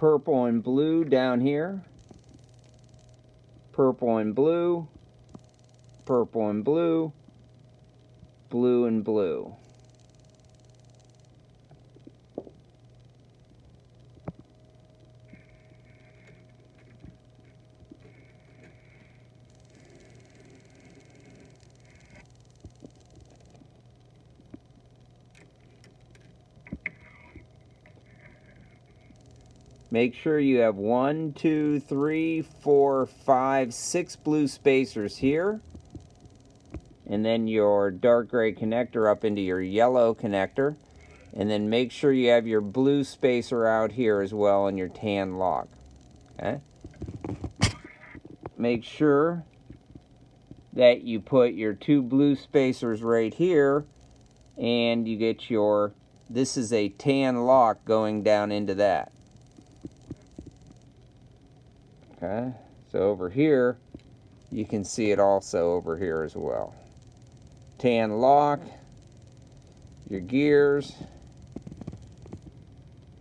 purple and blue down here. Purple and blue. Purple and blue. Blue and blue. Make sure you have one, two, three, four, five, six blue spacers here. And then your dark gray connector up into your yellow connector. And then make sure you have your blue spacer out here as well in your tan lock. Okay? Make sure that you put your two blue spacers right here and you get your, this is a tan lock going down into that. Okay, so over here, you can see it also over here as well. Tan lock, your gears,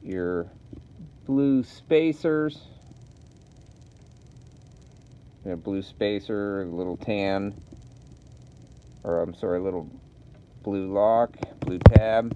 your blue spacers, a blue spacer, a little tan, or I'm sorry, a little blue lock, blue tab.